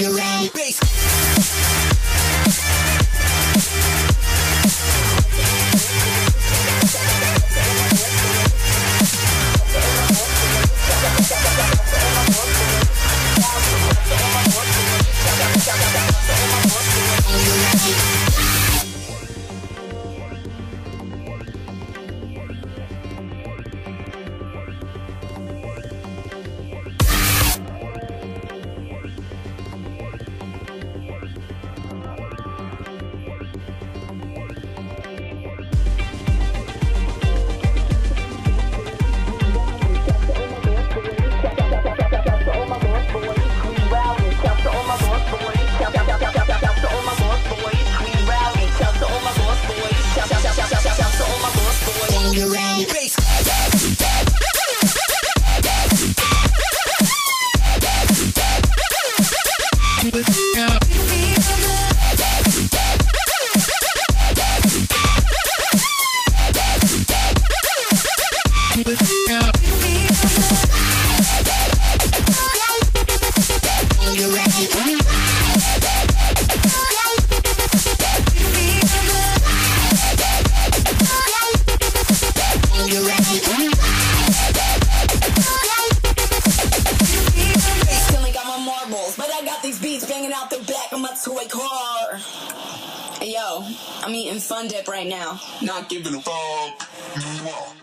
you rain. Bass. Yeah. Out the back of my toy car. Yo, I'm eating Fun Dip right now. Not giving a fuck.